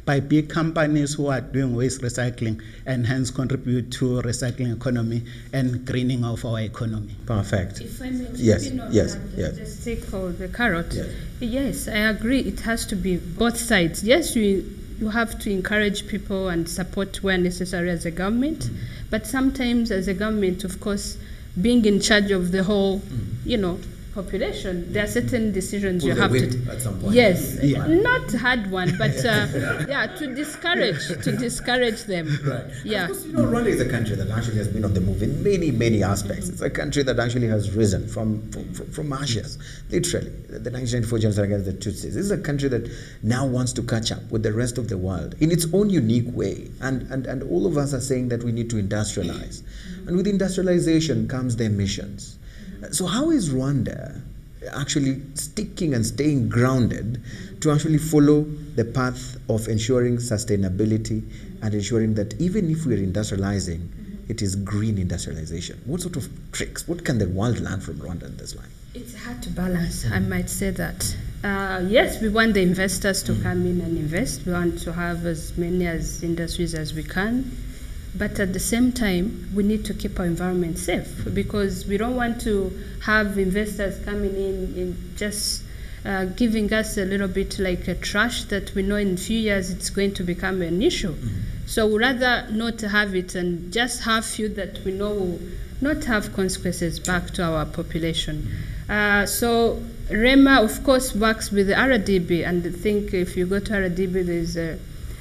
By big companies who are doing waste recycling and hence contribute to recycling economy and greening of our economy. Perfect. If I may Yes, yes, that, yes. the stick or the carrot. Yes. Yes, I agree. It has to be both sides. Yes, you you have to encourage people and support where necessary as a government, Mm-hmm. but sometimes as a government, of course, being in charge of the whole, Mm-hmm. you know, population, there are certain decisions Pull you have to. at some point. Yes, Yeah. not hard one, but uh, [laughs] yeah, to discourage, to discourage them. [laughs] Right. Yeah. Of course, you know, Rwanda is a country that actually has been on the move in many, many aspects. It's a country that actually has risen from, from, from, from ashes, literally. The 1994 genocide against the Tutsis. This is a country that now wants to catch up with the rest of the world in its own unique way. And, and, and all of us are saying that we need to industrialize. And with industrialization comes the emissions. So, how is Rwanda actually sticking and staying grounded to actually follow the path of ensuring sustainability and ensuring that even if we're industrializing, it is green industrialization? What sort of tricks? What can the world learn from Rwanda in this line? It's hard to balance, I might say that. Uh, yes, we want the investors to come in and invest. We want to have as many as industries as we can. But at the same time, we need to keep our environment safe because we don't want to have investors coming in and just uh, giving us a little bit like a trash that we know in a few years it's going to become an issue. So we'd rather not have it and just have few that we know will not have consequences back to our population. Uh, so REMA, of course, works with the RDB, and I think if you go to RDB, there's a,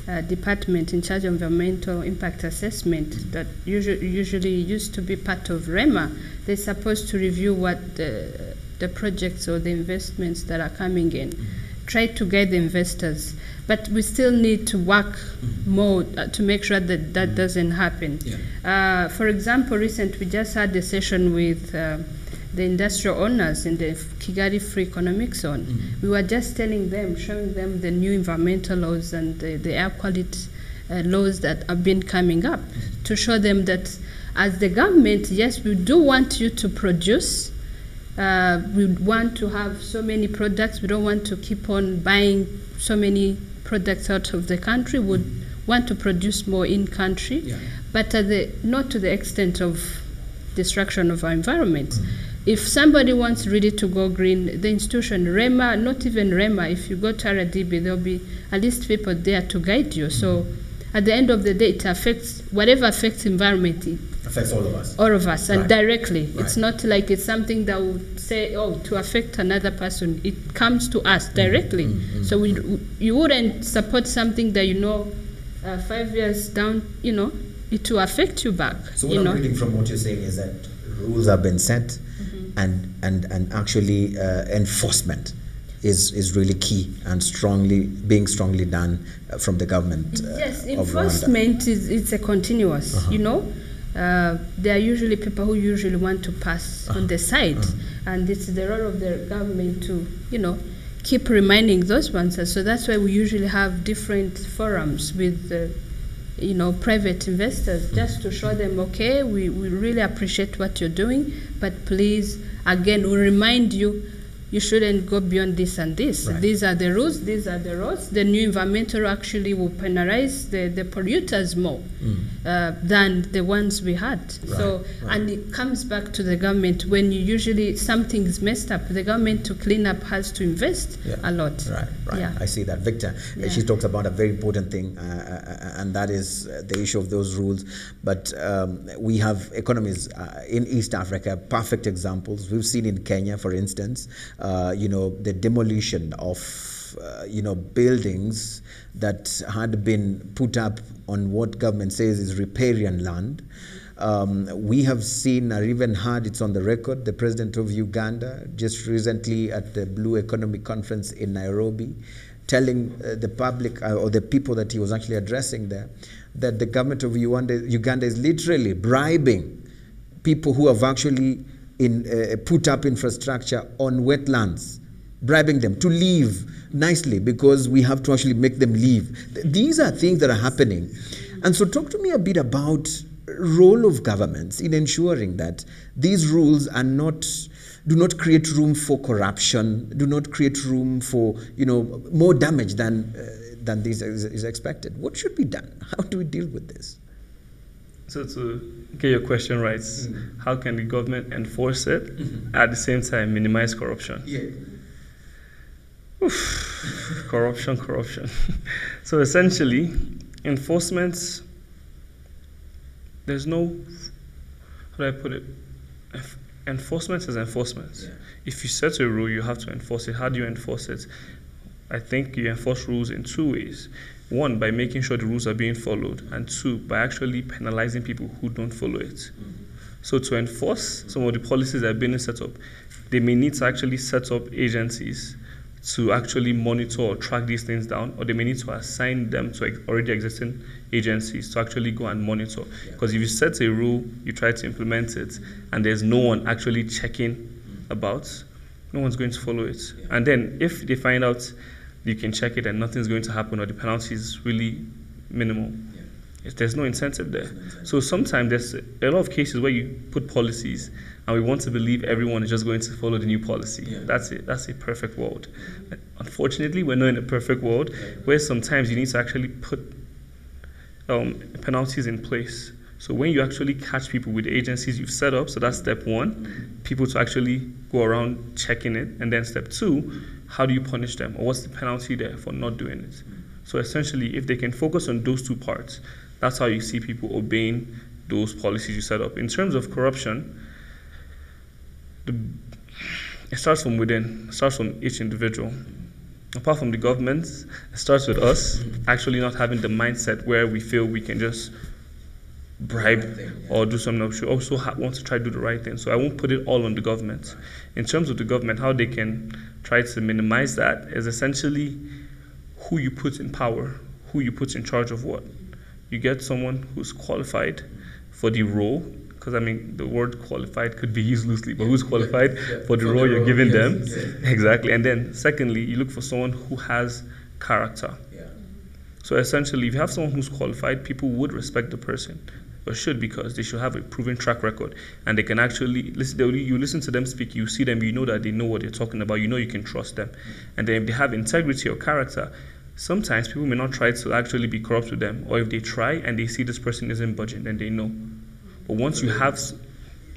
a department in charge of environmental impact assessment that usually, usually used to be part of REMA. They're supposed to review what the, the projects or the investments that are coming in, try to guide the investors. But we still need to work more uh, to make sure that that doesn't happen. Uh, for example, recently we just had a session with uh, the industrial owners in the Kigali Free Economic Zone. We were just telling them, showing them the new environmental laws and the, the air quality uh, laws that have been coming up to show them that as the government, yes, we do want you to produce. Uh, we want to have so many products. We don't want to keep on buying so many products out of the country. We would want to produce more in country, Yeah. but the, not to the extent of destruction of our environment. If somebody wants really to go green, the institution, REMA, not even REMA, if you go to RDB, there'll be at least people there to guide you. So at the end of the day, it affects, whatever affects environment, it Affects all of us. all of us and Right. directly it's not like it's something that would say oh to affect another person it comes to us Mm-hmm. directly so we you wouldn't support something that you know uh, five years down you know it will affect you back So what I'm know reading from what you're saying is that rules have been set, and and and actually uh, enforcement is is really key and strongly being strongly done uh, from the government. Uh, yes enforcement is it's a continuous Uh-huh. you know uh, there are usually people who usually want to pass Uh-huh. on the side and it's the role of the government to you know keep reminding those ones so that's why we usually have different forums with uh, you know private investors just to show them okay we, we really appreciate what you're doing but please again we remind you you shouldn't go beyond this and this. Right. These are the rules, these are the laws. The new environmental actually will penalize the, the polluters more uh, than the ones we had. so, Mm. right. and it comes back to the government when you usually something is messed up, the government to clean up has to invest Yeah. a lot. Right, right. Yeah. I see that. Victor, uh, Yeah. she talks about a very important thing, uh, uh, and that is uh, the issue of those rules. But um, we have economies uh, in East Africa, perfect examples. We've seen in Kenya, for instance, uh, you know, the demolition of, uh, you know, buildings that had been put up on what government says is riparian land. Um, we have seen or even heard it's on the record the president of Uganda just recently at the Blue Economy Conference in Nairobi telling uh, the public uh, or the people that he was actually addressing there that the government of Uganda, Uganda is literally bribing people who have actually in, uh, put up infrastructure on wetlands bribing them to leave nicely because we have to actually make them leave. These are things that are happening. And so talk to me a bit about role of governments in ensuring that these rules are not do not create room for corruption do not create room for you know more damage than uh, than this is, is expected. What should be done? [laughs] How do we deal with this So to get your question right, mm-hmm. how can the government enforce it mm-hmm. at the same time minimize corruption? Yeah. corruption, corruption. [laughs] so essentially, enforcement. There's no. How do I put it? Enforcement is enforcement. Yeah. If you set a rule, you have to enforce it. How do you enforce it? I think you enforce rules in two ways. One, by making sure the rules are being followed, and two, by actually penalizing people who don't follow it. So, to enforce some of the policies that are being set up, they may need to actually set up agencies to actually monitor or track these things down, or they may need to assign them to already existing agencies to actually go and monitor. Because if you set a rule, you try to implement it, and there's no one actually checking about, no one's going to follow it. And then if they find out you can check it and nothing's going to happen, or the penalty is really minimal, if there's no incentive there. So sometimes there's a lot of cases where you put policies and we want to believe everyone is just going to follow the new policy. Yeah. That's it. That's a perfect world. Unfortunately, we're not in a perfect world where sometimes you need to actually put um, penalties in place. So when you actually catch people with the agencies you've set up, so that's step one, people to actually go around checking it, and then step two, how do you punish them, or what's the penalty there for not doing it? So essentially, if they can focus on those two parts, that's how you see people obeying those policies you set up. In terms of corruption, the, it starts from within, it starts from each individual. Apart from the government, it starts with us actually not having the mindset where we feel we can just bribe right or do something else. We also ha- want to try to do the right thing. So I won't put it all on the government. In terms of the government, how they can try to minimize that is essentially who you put in power, who you put in charge of what. You get someone who's qualified for the role, because I mean the word qualified could be used loosely, but who's qualified Yeah, for the for the role you're role, giving yes, them? yes. Exactly. And then secondly, you look for someone who has character. Yeah. So essentially, if you have someone who's qualified, people would respect the person, or should because they should have a proven track record, and they can actually listen. they'll- You listen to them speak, you see them, you know that they know what they're talking about. You know you can trust them, and then if they have integrity or character, sometimes people may not try to actually be corrupt with them, or if they try and they see this person isn't budging, then they know. But once you have,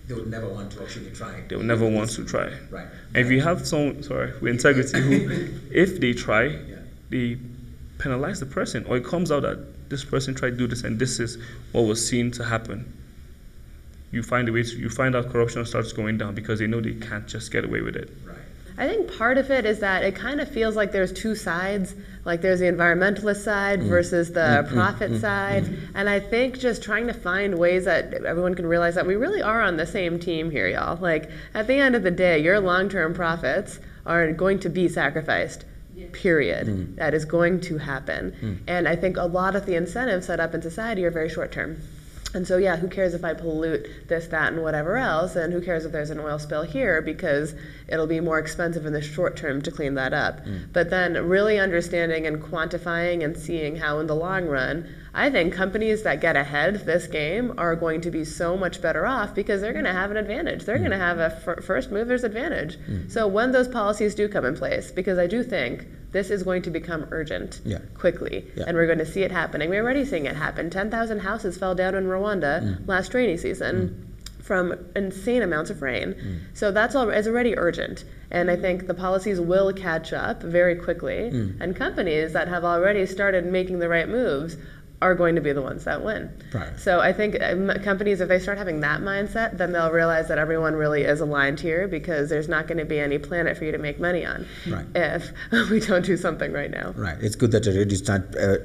They would never want to actually try. they'll never want to try. Right. And if you have someone, sorry, with integrity who, [laughs] if they try, Yeah. they penalize the person, or it comes out that this person tried to do this and this is what was seen to happen. You find a way to, you find out corruption starts going down because they know they can't just get away with it. Right. I think part of it is that it kind of feels like there's two sides. Like there's the environmentalist side mm. versus the mm, mm, profit side. And I think just trying to find ways that everyone can realize that we really are on the same team here, y'all. Like at the end of the day, your long term profits are going to be sacrificed. Period. Hmm. That is going to happen. Hmm. And I think a lot of the incentives set up in society are very short term. And so, yeah, who cares if I pollute this, that, and whatever else? And who cares if there's an oil spill here because it'll be more expensive in the short term to clean that up. Hmm. But then, really understanding and quantifying and seeing how, in the long run, I think companies that get ahead this game are going to be so much better off because they're going to have an advantage. They're going to mm. have a fir- first mover's advantage. Mm. So, when those policies do come in place, because I do think this is going to become urgent Yeah. quickly, Yeah. and we're going to see it happening. We're already seeing it happen. 10,000 houses fell down in Rwanda mm. last rainy season from insane amounts of rain. So that's all is already urgent. And I think the policies will catch up very quickly. And companies that have already started making the right moves are going to be the ones that win. Right. So I think um, companies, if they start having that mindset, then they'll realize that everyone really is aligned here because there's not going to be any planet for you to make money on Right. if [laughs] we don't do something right now. Right. It's good that you already start uh,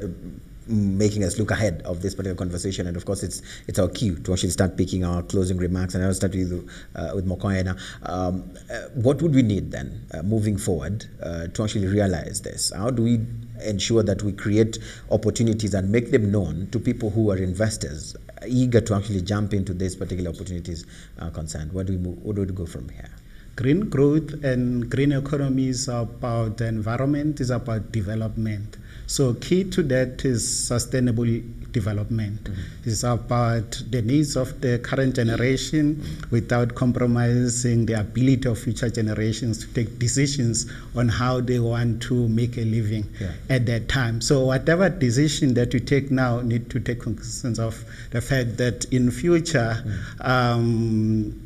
making us look ahead of this particular conversation, and of course, it's it's our cue to actually start picking our closing remarks. And I'll start with uh, with Mokoena now. Um, uh, what would we need then, uh, moving forward, uh, to actually realize this? How do we ensure that we create opportunities and make them known to people who are investors eager to actually jump into these particular opportunities are concerned? Where do we move? Where do we go from here? Green growth and green economy is about the environment, is about development. So key to that is sustainable development. It's about the needs of the current generation without compromising the ability of future generations to take decisions on how they want to make a living Yeah. at that time. So whatever decision that you take now need to take cognizance of the fact that in future um,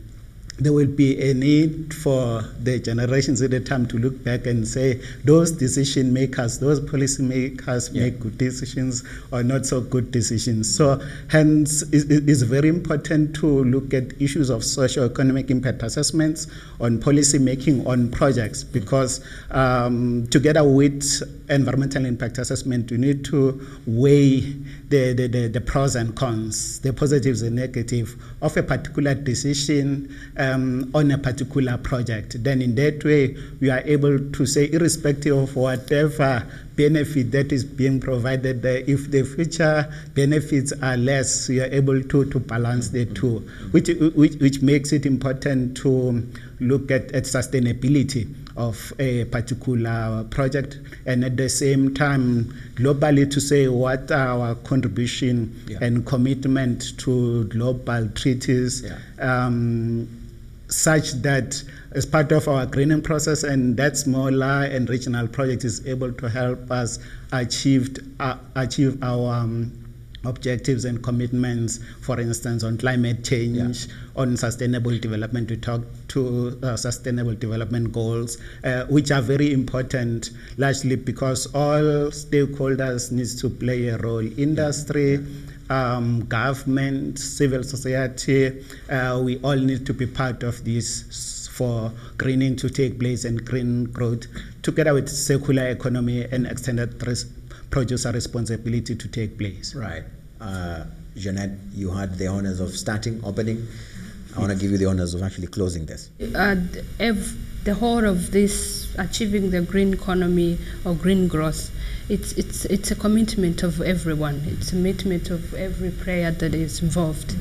there will be a need for the generations at the time to look back and say those decision makers, those policy makers Yeah. make good decisions or not so good decisions. So, hence, it is very important to look at issues of socio-economic impact assessments on policy making on projects because, um, together with environmental impact assessment, you need to weigh the, the, the, the pros and cons, the positives and negatives of a particular decision um, on a particular project. Then, in that way, we are able to say, irrespective of whatever benefit that is being provided there, if the future benefits are less, we are able to, to balance the two, which, which, which makes it important to look at, at sustainability of a particular project and at the same time globally to say what our contribution Yeah. and commitment to global treaties Yeah. um, such that as part of our greening process and that smaller and regional project is able to help us achieve, uh, achieve our um, objectives and commitments, for instance, on climate change, on sustainable development. We talk to uh, sustainable development goals, uh, which are very important, largely because all stakeholders needs to play a role. Industry, um, government, civil society, uh, we all need to be part of this for greening to take place and green growth, together with circular economy and extended res- producer responsibility to take place. Right. Uh, Jeannette, you had the honors of starting, opening. I want to give you the honors of actually closing this. uh, the the whole of this achieving the green economy or green growth it's it's it's a commitment of everyone. It's a commitment of every player that is involved.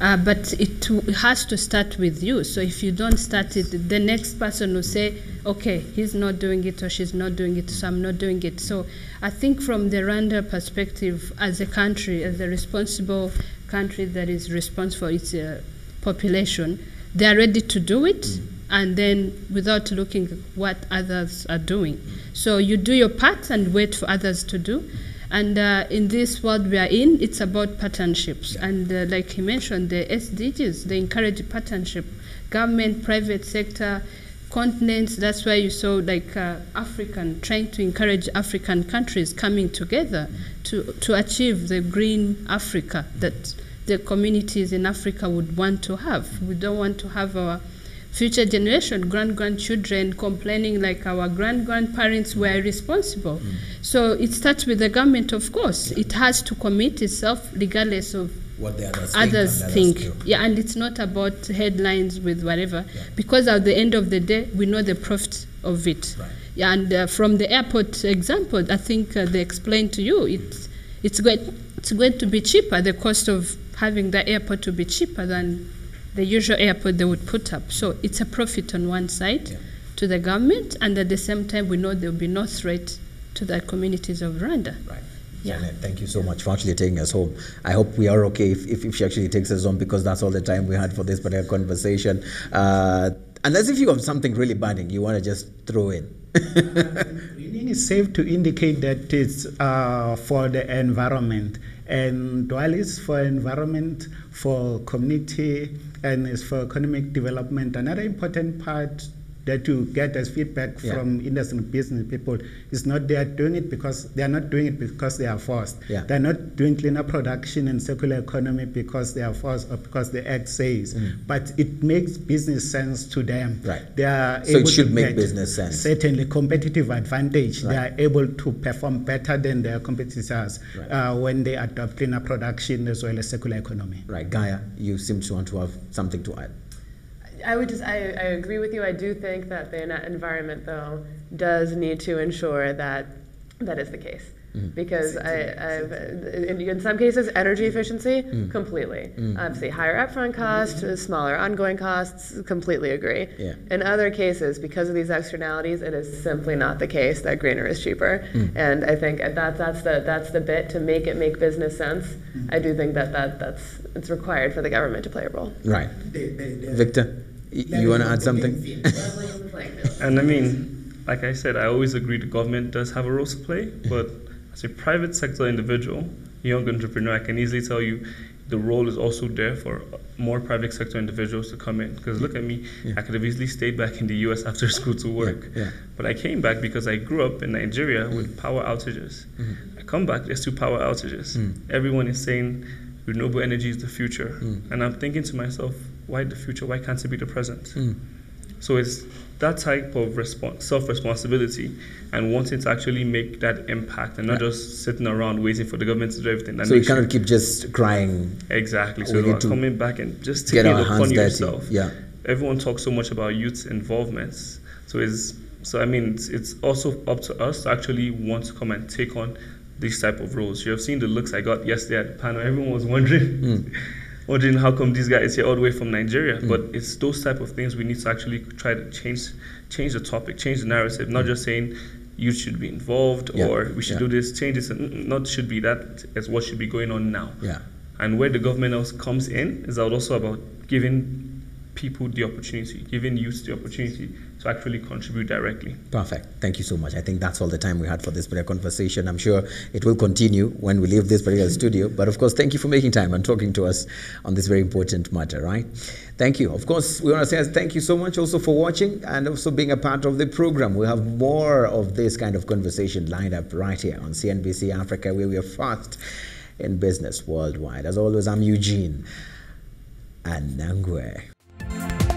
Uh, but it, it has to start with you. So if you don't start it the next person will say okay he's not doing it or she's not doing it so i'm not doing it. So i think from the rwanda perspective as a country as a responsible country that is responsible for its uh, population they are ready to do it and then without looking what others are doing. So you do your part and wait for others to do. And uh, in this world we are in, it's about partnerships. And uh, like he mentioned, the SDGs, they encourage partnership, government, private sector, continents. That's why you saw like uh, African trying to encourage African countries coming together to to achieve the green Africa that the communities in Africa would want to have. We don't want to have our future generation, grand grandchildren complaining like our grand grandparents were irresponsible. So it starts with the government, of course. It has to commit itself regardless of What the others others think. think. and others. Yeah, and it's not about headlines with whatever, because at the end of the day, we know the profit of it. Right. Yeah, and uh, from the airport example, I think uh, they explained to you it's it's going it's going to be cheaper. The cost of having the airport to be cheaper than the usual airport they would put up. So it's a profit on one side Yeah. to the government, and at the same time, we know there will be no threat to the communities of Rwanda. Right. Yeah. Janet, thank you so much for actually taking us home. I hope we are okay if, if, if she actually takes us home because that's all the time we had for this particular conversation. Uh, unless if you have something really burning you want to just throw in. [laughs] Greening is safe to indicate that it's uh, for the environment. And while it's for environment, for community, and it's for economic development, another important part that you get as feedback Yeah. from industry and business people is not they are doing it because they are not doing it because they are forced. Yeah. They are not doing cleaner production and circular economy because they are forced or because the act says. But it makes business sense to them. Mm. Right. They are So it should to make business sense. Certainly, competitive advantage. They are able to perform better than their competitors Right. uh, when they adopt cleaner production as well as circular economy. right, Gaia, you seem to want to have something to add. I would just, I, I agree with you. I do think that the environment, though, does need to ensure that that is the case. Mm-hmm. Because I, I've, in, in some cases, energy efficiency, Mm. completely. Obviously, higher upfront cost, smaller ongoing costs, completely agree. Yeah. In other cases, because of these externalities, it is simply not the case that greener is cheaper. And I think that that's the that's the bit to make it make business sense. I do think that, that that's it's required for the government to play a role. Right. Victor, y- you want to add something? And I mean, like I said, I always agree the government does have a role to play, but as a private sector individual, young entrepreneur, I can easily tell you, the role is also there for more private sector individuals to come in. Because look at me, Yeah. I could have easily stayed back in the US [laughs] after school to work. yeah. But I came back because I grew up in Nigeria with power outages. Mm-hmm. I come back, there's two power outages. Mm. Everyone is saying renewable energy is the future. And I'm thinking to myself, why the future? Why can't it be the present? Mm. So it's that type of respons- self-responsibility and wanting to actually make that impact and not Yeah. just sitting around waiting for the government to do everything. And So you should- cannot keep just crying. Exactly. So you need are to coming back and just taking it upon yourself. Yeah. Everyone talks so much about youth involvement. So it's so I mean it's, it's also up to us to actually want to come and take on these type of roles. You have seen the looks I got yesterday at the panel. Everyone was wondering Mm. [laughs] wondering how come these guys here all the way from Nigeria. Mm. But it's those type of things we need to actually try to change change the topic, change the narrative, not mm. just saying youth should be involved Yeah. or we should Yeah. do this, change this, not should be that as what should be going on now. Yeah. And where the government else comes in is also about giving people the opportunity, giving youth the opportunity to actually contribute directly. Perfect. Thank you so much. I think that's all the time we had for this particular conversation. I'm sure it will continue when we leave this particular studio. But of course, thank you for making time and talking to us on this very important matter, right? Thank you. Of course, we want to say thank you so much also for watching and also being a part of the program. We have more of this kind of conversation lined up right here on CNBC Africa, where we are fast in business worldwide. As always, I'm Eugene Anangwe.